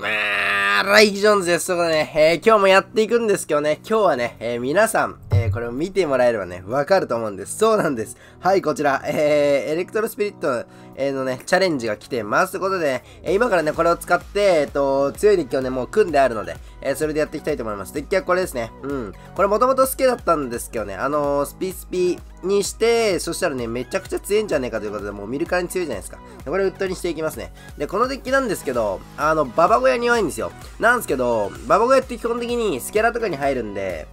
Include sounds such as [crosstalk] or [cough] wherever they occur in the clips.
まあ、ライキジョーンズです。ということでね、えー、今日もやっていくんですけどね、今日はね、えー、皆さん、これを見てもらえればね、わかると思うんです。そうなんです。はい、こちら、えー、エレクトロスピリット、のね、チャレンジが来てます。ということで、ね、今からね、これを使って、えっ、と、強いデッキをね、もう組んであるので、えー、それでやっていきたいと思います。デッキはこれですね。うん。これもともと好きだったんですけどね、あのー、スピスピにして、そしたらね、めちゃくちゃ強いんじゃねえかということで、もう見るからに強いじゃないですか。これウッドにしていきますね。で、このデッキなんですけど、あの、ババ小屋に弱いんですよ。なんですけど、ババ小屋って基本的にスキャラとかに入るんで、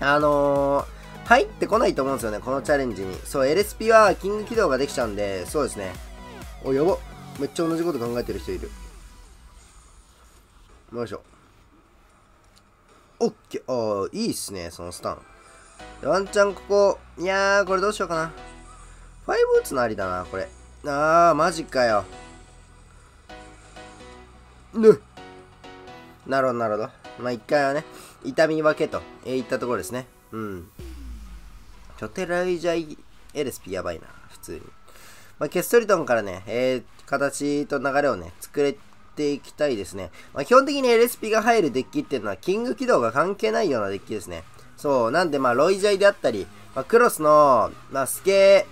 あのー、入ってこないと思うんですよね、このチャレンジに。そう、LSP はキング起動ができちゃうんで、そうですね。お、やば。めっちゃ同じこと考えてる人いる。よいしょ。オッケー。ああ、いいっすね、そのスタン。ワンチャンここ、いやー、これどうしようかな。ファイブ打つのありだな、これ。あー、マジかよ。ぬなるほど、なるほど。まあ、一回はね、痛み分けと、えー、いったところですね。うん。チョテライジャイエルスピやばいな、普通に。まあ、ケストリトンからね、えー、形と流れをね、作れていきたいですね。まあ、基本的に LSP が入るデッキっていうのは、キング起動が関係ないようなデッキですね。そう、なんで、まあ、ロイジャイであったり、まあ、クロスの、まあ、スケ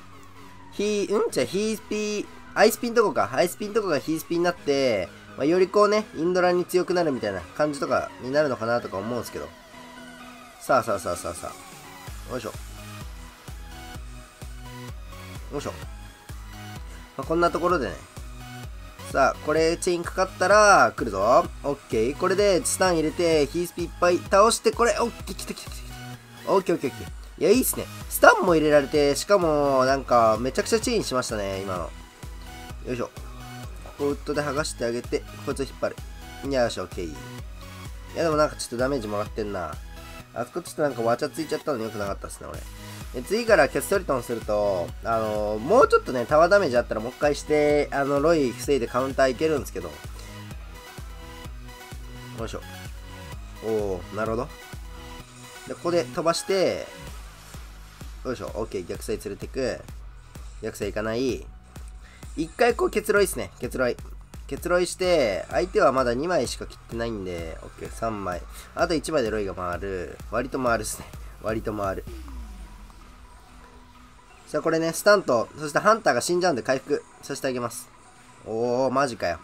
ヒー、うん？じゃヒースピー、アイスピンとこか。アイスピンとこがヒースピンになって、まあ、よりこうね、インドラに強くなるみたいな感じとかになるのかなとか思うんですけど。さあさあさあさあさあ。よいしょ。よいしょ。まあ、こんなところでね。さあ、これチェーンかかったら、来るぞ。オッケー。これでスタン入れて、ヒースピいっぱい倒して、これ、オッケー、来た来た来た。オッケーオッケーオッケー。いや、いいっすね。スタンも入れられて、しかも、なんか、めちゃくちゃチェーンしましたね、今の。よいしょ。ウッドで剥がしてあげて、こいつを引っ張る。よし、オッケー。いや、でもなんかちょっとダメージもらってんな。あそこちょっとなんかわちゃついちゃったのよくなかったっすね、俺。で次からキャストリトンすると、あのー、もうちょっとね、タワーダメージあったらもう一回して、あの、ロイ防いでカウンターいけるんですけど。よいしょ。おー、なるほど。で、ここで飛ばして、よいしょ、OK、逆サイ連れてく。逆サイ行かない。一回こう結露いっすね、結露い。結露いして、相手はまだ2枚しか切ってないんで、OK、3枚。あと1枚でロイが回る。割と回るっすね。割と回る。さあこれね、スタント、そしてハンターが死んじゃうんで回復させてあげます。おー、マジかよ。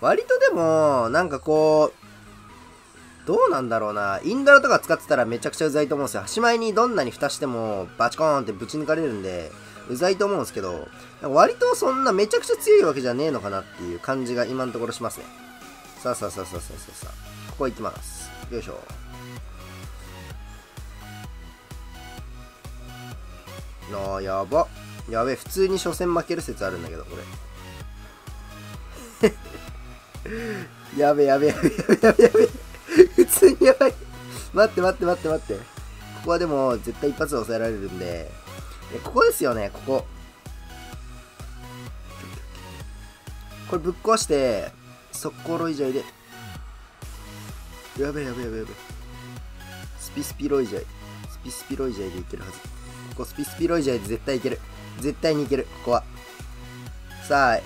割とでも、なんかこう、どうなんだろうな。インドラとか使ってたらめちゃくちゃうざいと思うんですよ。しまいにどんなに蓋してもバチコーンってぶち抜かれるんで、うざいと思うんですけど、割とそんなめちゃくちゃ強いわけじゃねえのかなっていう感じが今のところしますね。さあさあさあさあさあさあ。ここ行きます。よいしょ。ああ、やば。やべえ、普通に初戦負ける説あるんだけど、これ。[laughs] やべやべやべやべやべやべ。[laughs] 普通にやばい。待って待って待って待って。ここはでも絶対一発で抑えられるんで。ここですよね、ここ。これぶっ壊して、速攻ロイジャイで。やべえやべえやべえやべえ。スピスピロイジャイ。スピスピロイジャイでいけるはず。ここスピスピロイジャイで絶対いける。絶対にいける、ここは。さあ、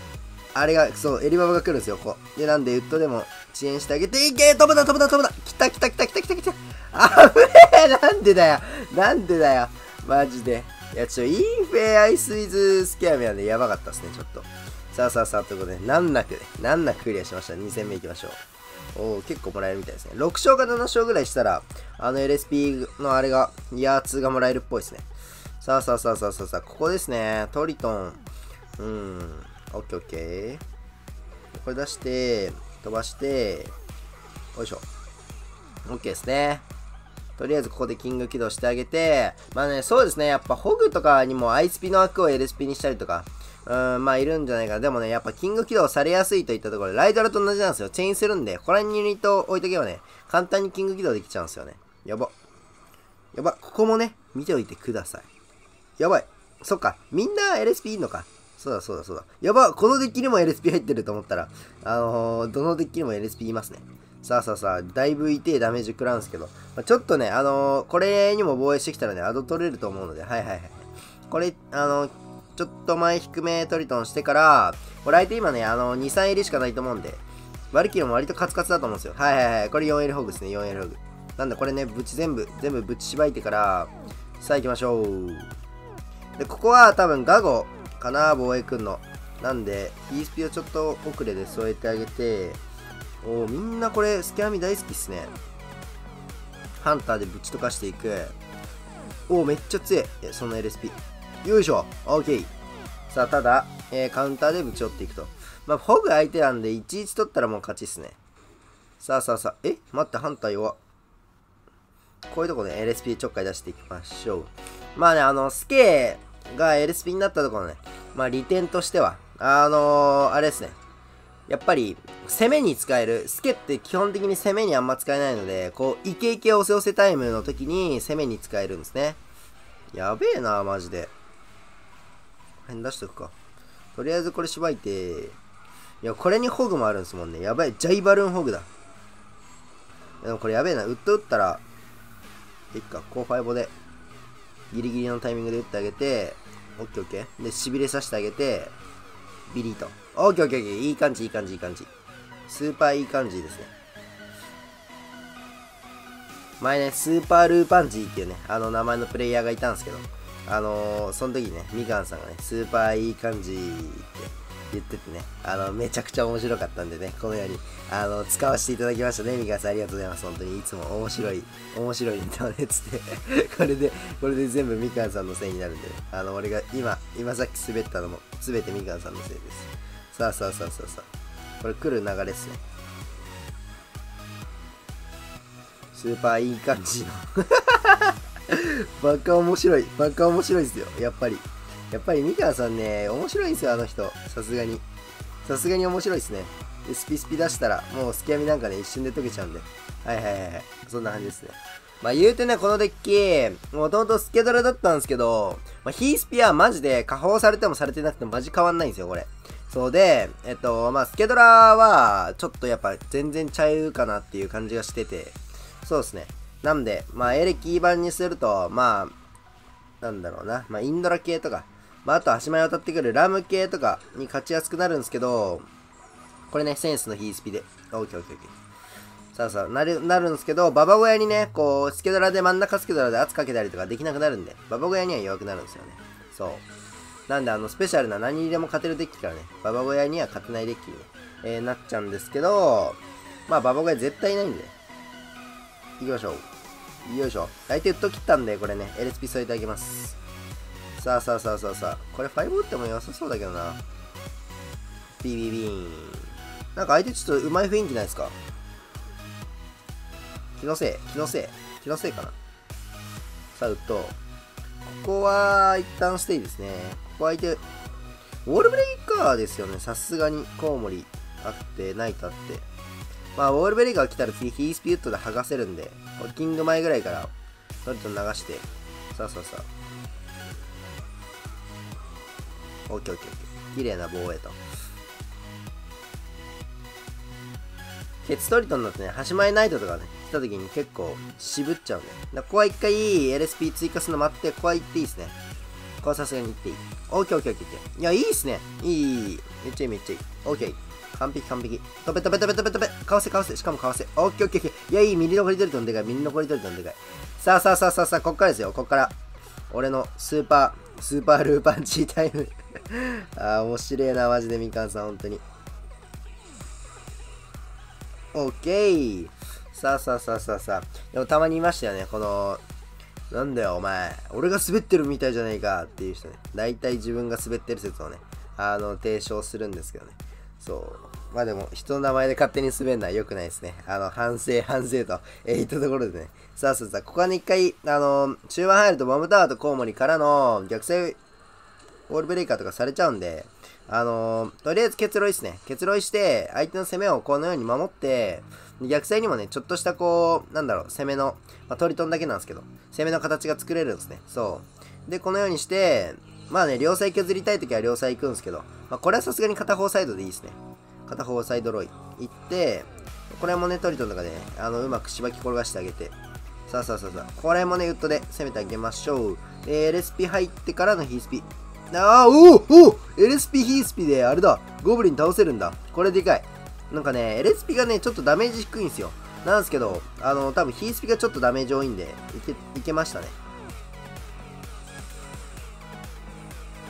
あれが、そう、エリババが来るんですよ、ここ。で、なんで、ウッドでも遅延してあげて、いけ飛ぶな飛ぶな飛ぶな来た来た来た来た来た来たあぶねえなんでだよなんでだよマジで。いや、ちょ、インフェアイスイズスキャメアでやばかったっすね、ちょっと。さあさあさあ、ということで、難なくね、難なくクリアしました。2戦目いきましょう。おお結構もらえるみたいですね。6勝か7勝ぐらいしたら、あの LSP のあれが、イヤー2がもらえるっぽいですね。さあさあさあさあさあさあ、ここですね。トリトン。うん。オッケーオッケー。これ出して、飛ばして、よいしょ。オッケーですね。とりあえずここでキング起動してあげて、まあね、そうですね、やっぱホグとかにもアイスピの枠を LSP にしたりとか、うん、まあいるんじゃないかな。でもね、やっぱキング起動されやすいといったところ、ライドラと同じなんですよ。チェインするんで、ここら辺にユニット置いとけばね、簡単にキング起動できちゃうんですよね。やば。やば。ここもね、見ておいてください。やばい。そっか。みんな LSP いいのか。そうだそうだそうだ。やばこのデッキにも LSP 入ってると思ったら、あのー、どのデッキにも LSP いますね。さあさあさあ、だいぶ痛いダメージ食らうんですけど、まあ、ちょっとね、あのー、これにも防衛してきたらね、アド取れると思うので、はいはいはい。これ、あのー、ちょっと前低めトリトンしてから、これ相手今ね、あの、2、3入りしかないと思うんで、ワルキルも割とカツカツだと思うんですよ。はいはいはい。これ 4L ホグですね、4L ホグ。なんでこれね、ぶち全部、全部ぶちしばいてから、さあ行きましょう。で、ここは多分ガゴかな、防衛くんの。なんで、E スピをちょっと遅れで添えてあげて、おみんなこれ、スキャミ大好きっすね。ハンターでぶち溶かしていく。おめっちゃ強い。その LSP。よいしょ !OK! さあ、ただ、えー、カウンターでぶち折っていくと。まあ、フォグ相手なんで、11取ったらもう勝ちっすね。さあさあさあ、え待って、ハンター弱。こういうとこね、LSP ちょっかい出していきましょう。まあね、あの、スケーが LSP になったところね、まあ利点としては、あのー、あれですね。やっぱり、攻めに使える。スケって基本的に攻めにあんま使えないので、こう、イケイケ押せ押せタイムの時に攻めに使えるんですね。やべえな、マジで。変出しとくか。とりあえずこれしばいて、いや、これにホグもあるんですもんね。やばい、ジャイバルーンホグだ。でもこれやべえな。ウッド打ったら、いっか、コーファイボで、ギリギリのタイミングで打ってあげて、オッケーオッケー。で、しびれさせてあげて、ビリーと。オッケーオッケーオッケー。いい感じ、いい感じ、いい感じ。スーパーいい感じですね。前ね、スーパールーパンジーっていうね、あの名前のプレイヤーがいたんですけど、あのー、その時ね、みかんさんがね、スーパーいい感じって言っててね、あの、めちゃくちゃ面白かったんでね、このように、あの、使わせていただきましたね、ミカさん。ありがとうございます。本当に、いつも面白い、面白いネタをね、つって [laughs] これで、これで全部みかんさんのせいになるんでね、あの、俺が今、今さっき滑ったのも、すべてみかんさんのせいです。さあさあさあさあさあ、これ来る流れっすね。スーパーいい感じの [laughs] バカ面白い。バカ面白いですよ。やっぱり。やっぱり三河さんね、面白いんですよ、あの人。さすがに。さすがに面白いですね。で、スピスピ出したら、もうスキャミなんかね、一瞬で溶けちゃうんで。はいはいはいはい。そんな感じですね。まあ言うてね、このデッキ、もともとスケドラだったんですけど、まあ、ヒースピアはマジで下放されてもされてなくてもマジ変わんないんですよ、これ。そうで、えっと、まあスケドラは、ちょっとやっぱ全然ちゃうかなっていう感じがしてて、そうですね。なんで、まあエレキ版にすると、まあ、なんだろうな、まあインドラ系とか、まあ、あと足前渡ってくるラム系とかに勝ちやすくなるんですけど、これね、センスのヒースピで。オッケーオッケーオッケー。さあさあ、なる、なるんですけど、ババ小屋にね、こう、スケドラで真ん中スケドラで圧かけたりとかできなくなるんで、ババ小屋には弱くなるんですよね。そう。なんで、あの、スペシャルな何にでも勝てるデッキからね、ババ小屋には勝てないデッキに、えー、なっちゃうんですけど、まあ、ババ小屋絶対ないんで、行きましょう。よいしょ。相手ウッド切ったんで、これね、LSP 添えてあげます。さあさあさあさあさあ。これ5打っても良さそうだけどな。ビビビーン。なんか相手ちょっと上手い雰囲気ないですか？気のせい気のせい気のせいかなさあ、ウッド。ここは、一旦ステイですね。ここ相手、ウォールブレイカーですよね。さすがに、コウモリあって、ナイトあって。まあ、ウォールブレイカー来たら次、ヒースピュットで剥がせるんで、キング前ぐらいから、トリトン流して、さあさあさあ。オッケーオッケーオッケー。綺麗な防衛と。ケツトリトンだとね、端前ナイトとかね、来た時に結構渋っちゃうんで。だここは一回 LSP 追加するの待って、ここは行っていいですね。ここはさすがに行っていい。オッケーオッケーオッケー。いや、いいっすね。いい、いい、めっちゃいい、めっちゃいい。オッケー。完璧完璧。飛べ飛べ飛べ飛べ飛べ。かわせかわせ。しかもかわせ。オッケーオッケーオッケー。いや、いい。ミリ残りトリトンでかい。ミリ残りトリトンでかい。さあさあさあさあさあ、こっからですよ。こっから。俺のスーパー、スーパールーパンチータイム [laughs] あー、面白いな、マジでみかんさん、本当に。オッケーさあさあさあさあさあ。でもたまにいましたよね、この、なんだよ、お前。俺が滑ってるみたいじゃないかっていう人ね。大体自分が滑ってる説をね、あの、提唱するんですけどね。そう。まあでも、人の名前で勝手に滑るのは良くないですね。あの、反省、反省と、えー、言ったところでね。さあさあさあ、ここはね、一回、あの、中盤入るとボムタワーとコウモリからの逆ウォールブレイカーとかされちゃうんで、あのー、とりあえず結露ですね。結露して、相手の攻めをこのように守って、逆サイにもね、ちょっとしたこう、なんだろう、攻めの、まあ、トリトンだけなんですけど、攻めの形が作れるんですね。そう。で、このようにして、まあね、両サイ削りたいときは両サイ行くんですけど、まあ、これはさすがに片方サイドでいいですね。片方サイドロイ行って、これもね、トリトンとか、ね、あの、うまくしばき転がしてあげて、さあさあさあさあ、これもね、ウッドで攻めてあげましょう。えー、レシピ入ってからのヒースピ。あー、おおお !LSP ヒースピで、あれだ、ゴブリン倒せるんだ。これでかい。なんかね、LSP がね、ちょっとダメージ低いんですよ。なんですけど、あの、多分ヒースピがちょっとダメージ多いんで、いけ、いけましたね。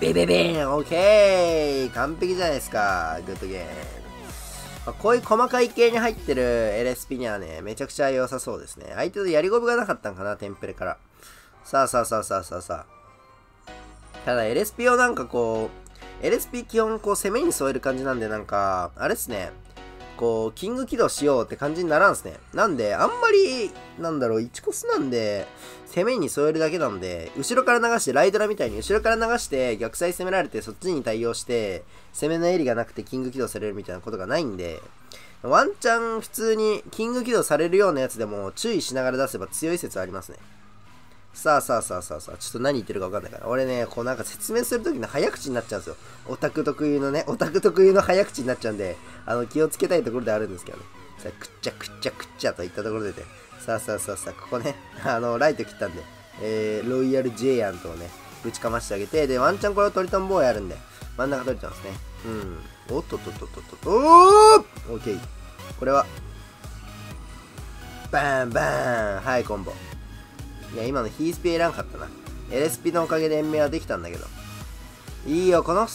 ベベベーンオッケー完璧じゃないですか。グッドゲーム。こういう細かい系に入ってる LSP にはね、めちゃくちゃ良さそうですね。相手とやりゴブがなかったんかな、テンプレから。さあさあさあさあさあさあ。ただ LSP をなんかこう、LSP 基本こう攻めに添える感じなんでなんか、あれっすね。こう、キング起動しようって感じにならんすね。なんで、あんまり、なんだろう、1コスなんで、攻めに添えるだけなんで、後ろから流して、ライドラみたいに後ろから流して、逆サイ攻められて、そっちに対応して、攻めのエリがなくてキング起動されるみたいなことがないんで、ワンチャン普通にキング起動されるようなやつでも注意しながら出せば強い説ありますね。さあさあさあさあさあ、ちょっと何言ってるか分かんないから。俺ね、こうなんか説明するときの早口になっちゃうんですよ。オタク特有のね、オタク特有の早口になっちゃうんで、あの、気をつけたいところであるんですけどね。さあ、くっちゃくっちゃくっちゃといったところでね。さあさあさあさあ、ここね、あの、ライト切ったんで、えー、ロイヤルジェイアントをね、ぶちかましてあげて、で、ワンチャンこれをトリトンボーイあるんで、真ん中取れてますね。うん。おっとっとっとっとっと、おーオッケー。これは、バーンバーンはい、コンボ。いや、今のヒースピいらんかったな。LSP のおかげで延命はできたんだけど。いいよ、この、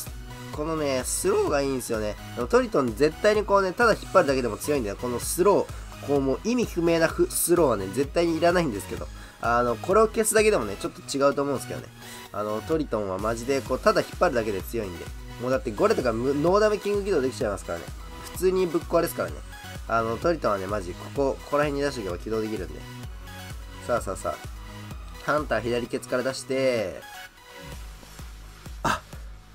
このね、スローがいいんですよね。でもトリトン絶対にこうね、ただ引っ張るだけでも強いんだよ。このスロー、こうもう意味不明なスローはね、絶対にいらないんですけど。あの、これを消すだけでもね、ちょっと違うと思うんですけどね。あの、トリトンはマジで、こう、ただ引っ張るだけで強いんで。もうだってゴレとかノーダメキング起動できちゃいますからね。普通にぶっ壊れですからね。あの、トリトンはね、マジ、ここ、ここら辺に出しておけば起動できるんで。さあさあさあ。ハンター左ケツから出して、あ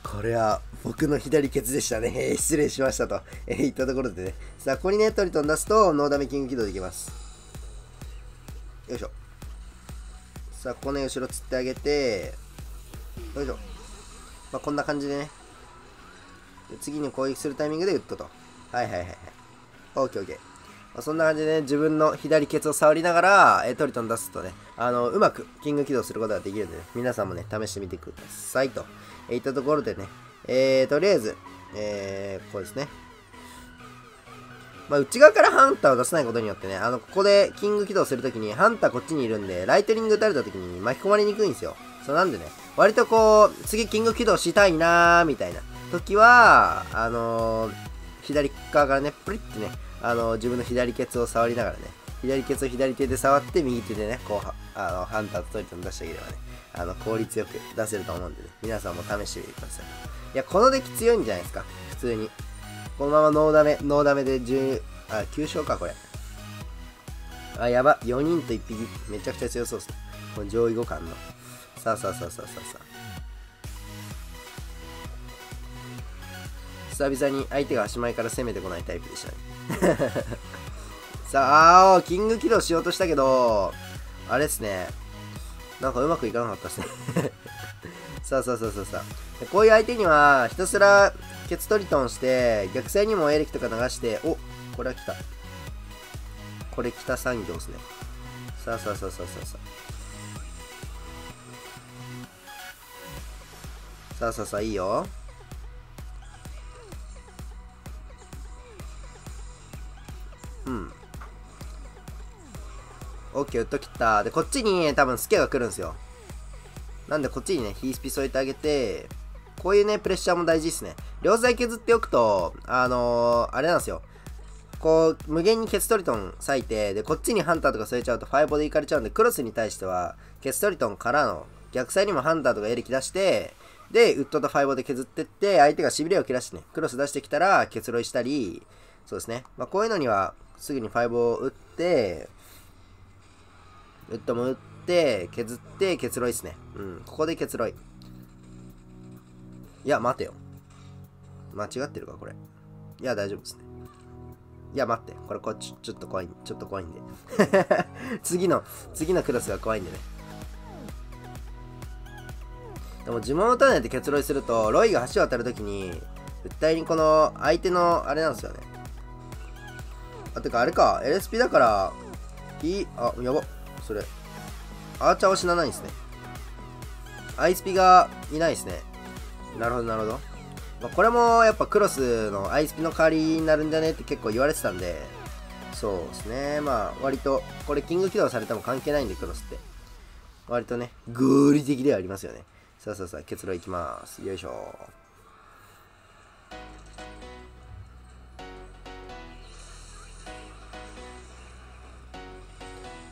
これは僕の左ケツでしたね。[laughs] 失礼しましたと、え、言ったところでね。さあ、ここにね、トリトン出すと、ノーダメキング起動できます。よいしょ。さあ、ここね、後ろつってあげて、よいしょ。まあ、こんな感じでね。次に攻撃するタイミングで打っとと。はいはいはいはい。オッケーオッケー。まあ、そんな感じでね、自分の左ケツを触りながら、えー、トリトン出すとね、あの、うまくキング起動することができるんでね、皆さんもね、試してみてくださいと。えー、いったところでね、えー、とりあえず、えー、ここですね。まあ、内側からハンターを出さないことによってね、あの、ここでキング起動するときに、ハンターこっちにいるんで、ライトニング打たれたときに巻き込まれにくいんですよ。そうなんでね、割とこう、次キング起動したいなーみたいな時は、あのー、左側からね、プリってね、あの、自分の左ケツを触りながらね、左ケツを左手で触って、右手でね、こう、あの、ハンターとトリトン出してあげればね、あの、効率よく出せると思うんでね、皆さんも試してみてください。いや、このデッキ強いんじゃないですか、普通に。このままノーダメ、ノーダメで10、あ、9勝か、これ。あ、やば。4人と1匹。めちゃくちゃ強そうっすね。この上位互換の。さあさあさあさあさあさあ。久々に相手が足前から攻めてこないタイプでしたね [laughs] さあ、あキング起動しようとしたけど、あれっすね。なんかうまくいかなかったっすね [laughs] さあさあさあさあさあ。こういう相手には、ひたすらケツトリトンして、逆サイにもエレキとか流して、おこれは来た。これ北産業っすね。さあさあさあさあさあさあ。さあさあさあ、いいよ。うん。オッケー、ウッド切った。で、こっちにね多分スケが来るんですよ。なんでこっちにね、ヒースピ添えてあげて、こういうね、プレッシャーも大事ですね。両材削っておくと、あのー、あれなんですよ。こう、無限にケツトリトン割いて、で、こっちにハンターとか添えちゃうとファイボでいかれちゃうんで、クロスに対しては、ケツトリトンからの逆サイにもハンターとかエレキ出して、で、ウッドとファイボで削ってって、相手がしびれを切らしてね、クロス出してきたら、ケツロイしたり、そうですね。まあ、こういうのには、すぐにファイブを打って、ウッドも打って、削って、ケツロイですね。うん。ここでケツロイ。いや、待てよ。間違ってるか、これ。いや、大丈夫ですね。いや、待って。これ、こっち、ちょっと怖い、ちょっと怖いんで。[laughs] 次の、次のクラスが怖いんでね。でも、呪文打たないで結露すると、ロイが橋を渡るときに、絶対にこの、相手の、あれなんですよね。あ、てかあれか、LSP だから、いい、あ、やば。それ。アーチャーは死なないんですね。アイスピがいないですね。なるほどなるほど、まあ、これもやっぱクロスのアイスピの代わりになるんだね？って結構言われてたんで。そうですね。まあ割とこれキング起動されても関係ないんでクロスって。割とね合理的ではありますよね。さあさあさあ結論いきます。よいしょ。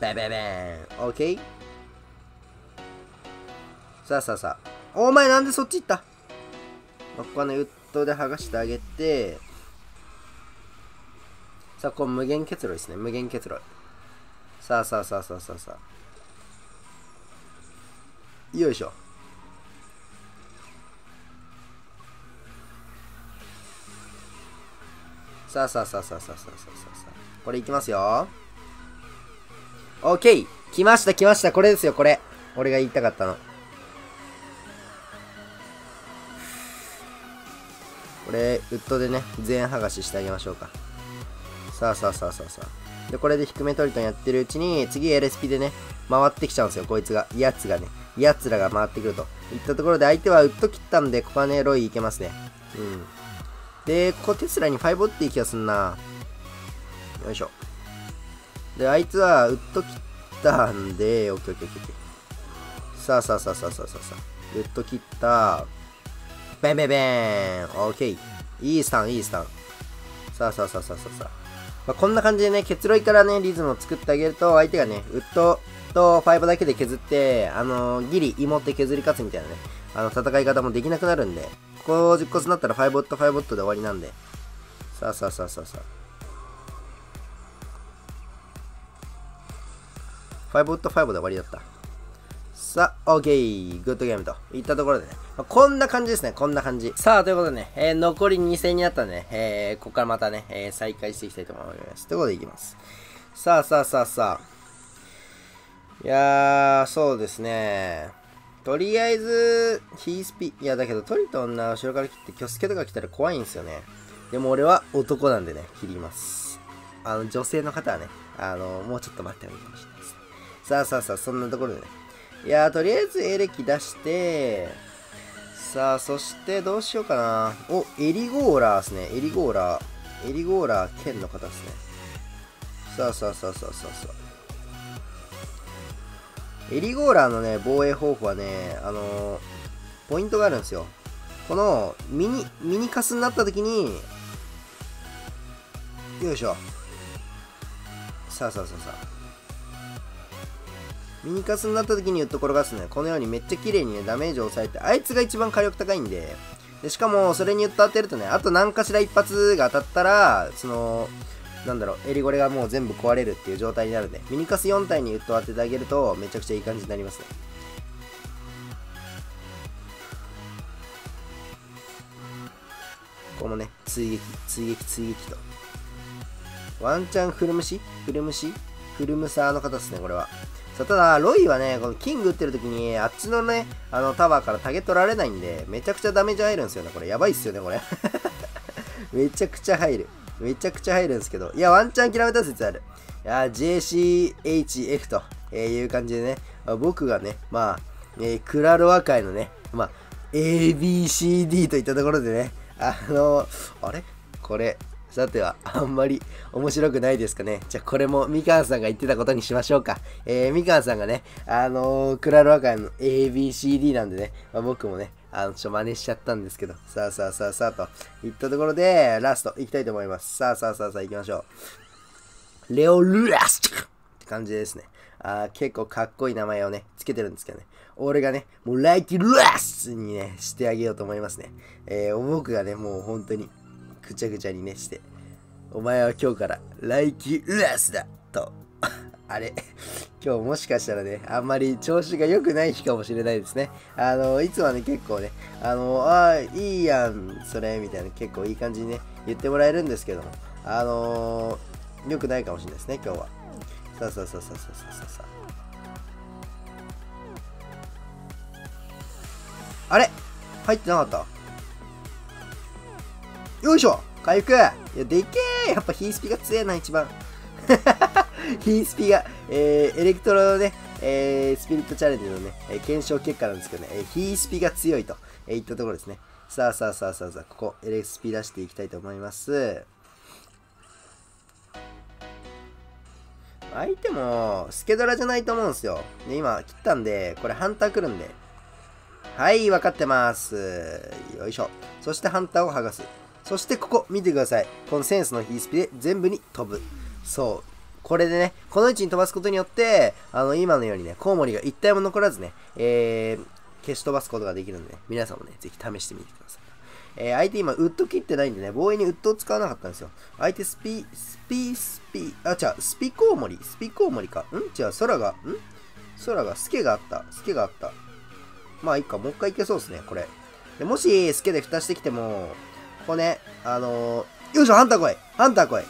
ベベベーン。OK さあさあさあ。お前なんでそっち行った？ここはねウッドで剥がしてあげて。さあこう無限結露ですね。無限結露。さあさあさあさあさあさあ。よいしょ。さあさあさあさあさあさあさあさあ。これいきますよ。オッケー来ました来ました。これですよこれ。俺が言いたかったの。これウッドでね全剥がししてあげましょうか。さあさあさあさあさあ。でこれで低めトリトンやってるうちに次 LSP でね回ってきちゃうんですよこいつが。やつがね。やつらが回ってくると。いったところで相手はウッド切ったんでここはねロイいけますね。うん。で、ここテスラに5打っていい気がすんな。よいしょ。で、あいつはウッド切ったんで、オッケーオッケーオッケー。さあさあさあさあさあさあさあ。ウッド切った。ベンベンベンオッケー。いいスタン、いいスタン。さあさあさあさあさあさあ。まあ、こんな感じでね、結露からね、リズムを作ってあげると、相手がね、ウッドと5だけで削って、あのー、ギリ、芋って削り勝つみたいなね、あの、戦い方もできなくなるんで、ここ10個になったら5ボット5ボットで終わりなんで。さあさあさあさあさあ。5ボット5で終わりだった。さあ、OK! グッドゲームといったところでね、まあ、こんな感じですね、こんな感じ。さあ、ということでね、えー、残り2戦になったんでね、えー、ここからまたね、えー、再開していきたいと思います。ということでいきます。さあさあさあさあ。いやー、そうですね。とりあえず、ヒースピ、いやだけどトリトンな後ろから切って、キョスケとか来たら怖いんですよね。でも俺は男なんでね、切ります。あの、女性の方はね、あの、もうちょっと待ってもいいかもしれないです。さあさあさあ、そんなところでね。いやとりあえずエレキ出して、さあ、そしてどうしようかな。お、エリゴーラーですね。エリゴーラー。エリゴーラー剣の方ですね。さあさあさあさあさあさあ。エリゴーラーのね、防衛方法はね、あのー、ポイントがあるんですよ。この、ミニ、ミニカスになった時に、よいしょ。さあさあさあさあ。ミニカスになった時に言うと転がすね。このようにめっちゃ綺麗にね、ダメージを抑えて、あいつが一番火力高いんで、でしかも、それに言って当てるとね、あと何かしら一発が当たったら、その、なんだろう、エリゴレがもう全部壊れるっていう状態になるんで、ミニカス4体にウッド当ててあげると、めちゃくちゃいい感じになりますね。ここもね、追撃、追撃、追撃と。ワンチャンフルムシ？フルムシ？フルムサーの方ですね、これは。さただ、ロイはね、このキング打ってる時に、あっちのね、あのタワーからタゲ取られないんで、めちゃくちゃダメージ入るんですよね、これ。やばいっすよね、これ。[laughs] めちゃくちゃ入る。めちゃくちゃ入るんですけど、いや、ワンチャン諦めた説ある。いや、JCHF とえいう感じでね、まあ、僕がね、まあ、えー、クラロワ界のね、まあ、ABCD といったところでね、あのー、あれ？これ、さては、あんまり面白くないですかね。じゃあ、これもみかんさんが言ってたことにしましょうか。えー、みかんさんがね、あのー、クラロワ界の ABCD なんでね、まあ、僕もね、あの、ちょ、真似しちゃったんですけど、さあさあさあさあといったところで、ラストいきたいと思います。さあさあさあさあ行きましょう。レオ・ルラストって感じですね。あ結構かっこいい名前をね、つけてるんですけどね。俺がね、もうライキラスにね、してあげようと思いますね。えー、僕がね、もう本当に、ぐちゃぐちゃにね、して、お前は今日からライキラスだと [laughs] あれ今日もしかしたらね、あんまり調子が良くない日かもしれないですね。あの、いつもはね、結構ね、あの、ああ、いいやん、それ、みたいな、結構いい感じにね、言ってもらえるんですけども、あのー、良くないかもしれないですね、今日は。さあさあさあさあさあさあさあ。あれ？入ってなかった？よいしょ回復いや、でけえやっぱヒースピが強いな、一番。[laughs] ヒースピが、えー、エレクトロのね、えー、スピリットチャレンジのね、えー、検証結果なんですけどね、えー、ヒースピが強いと、えー、いったところですね。さあさあさあさあさあ、ここ LSP 出していきたいと思います。相手も、スケドラじゃないと思うんですよ。で、今、切ったんで、これハンター来るんで。はい、分かってます。よいしょ。そしてハンターを剥がす。そしてここ、見てください。このセンスのヒースピで全部に飛ぶ。そう。これでね、この位置に飛ばすことによって、あの、今のようにね、コウモリが一体も残らずね、えー、消し飛ばすことができるんで、ね、皆さんもね、ぜひ試してみてください。えー、相手今、ウッド切ってないんでね、防衛にウッドを使わなかったんですよ。相手スピ、スピ、スピ、あ、違う、スピコウモリ、スピコウモリか。ん？違う、空が、ん？空が、スケがあった、スケがあった。まあいいか、もう一回いけそうですね、これ。でもし、スケで蓋してきても、ここね、あのー、よいしょ、ハンター来いハンター来い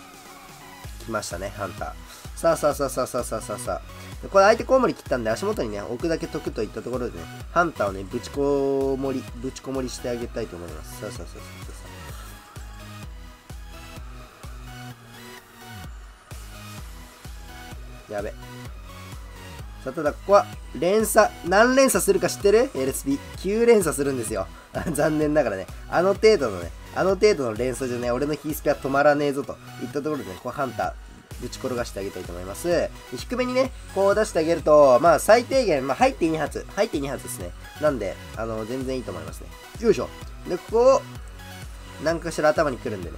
来ましたね、ハンター。さあさあさあさあさあさあさあさあ。これ相手コウモリ切ったんで足元にね、置くだけ解くといったところでね、ハンターをね、ぶちこもり、ぶちこもりしてあげたいと思います。さあさあさあさあさあ。やべ。さあ、ただここは連鎖、何連鎖するか知ってる ?LSP9 連鎖するんですよ。[laughs] 残念ながらね、あの程度のね、あの程度の連鎖じゃね、俺のヒースピは止まらねえぞといったところでね、ここハンター、ぶち転がしてあげたいと思います。低めにね、こう出してあげると、まあ最低限、まあ入って2発、入って2発ですね。なんで、あの、全然いいと思いますね。よいしょ。で、ここを、何かしら頭に来るんでね、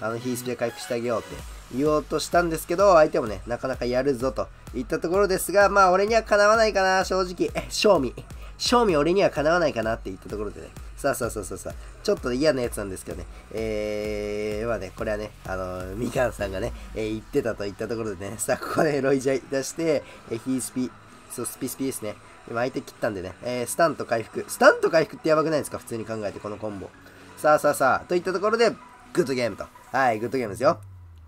あの、ヒースピで回復してあげようって言おうとしたんですけど、相手もね、なかなかやるぞといったところですが、まあ俺にはかなわないかな、正直。え、賞味。賞味俺にはかなわないかなって言ったところでね、さあさあさあさあさあ、ちょっと嫌なやつなんですけどね、えー、まあね、これはね、あのみかんさんがね、えー、言ってたと言ったところでね、さあ、ここでロイジャイ出して、えー、ヒースピ、そう、スピスピですね。今相手切ったんでね、えー、スタンと回復。スタンと回復ってやばくないですか？普通に考えて、このコンボ。さあさあさあ、といったところで、グッドゲームと。はい、グッドゲームですよ。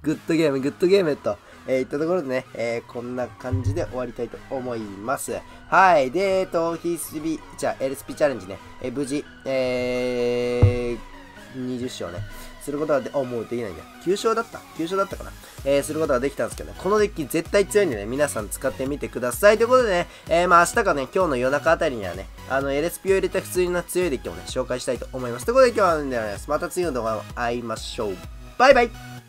グッドゲーム、グッドゲームと。えー、いったところでね、えー、こんな感じで終わりたいと思います。はい。で、えっと、ヒースビ、じゃあ、LSP チャレンジね、えー、無事、えー、20勝ね、することがで、あ、もうできないんだ。9勝だった ?9 勝だったかなえー、することができたんですけどね、このデッキ絶対強いんでね、皆さん使ってみてください。ということでね、えー、まあ明日かね、今日の夜中あたりにはね、あの、LSP を入れた普通な強いデッキをね、紹介したいと思います。ということで今日はね、また次の動画を会いましょう。バイバイ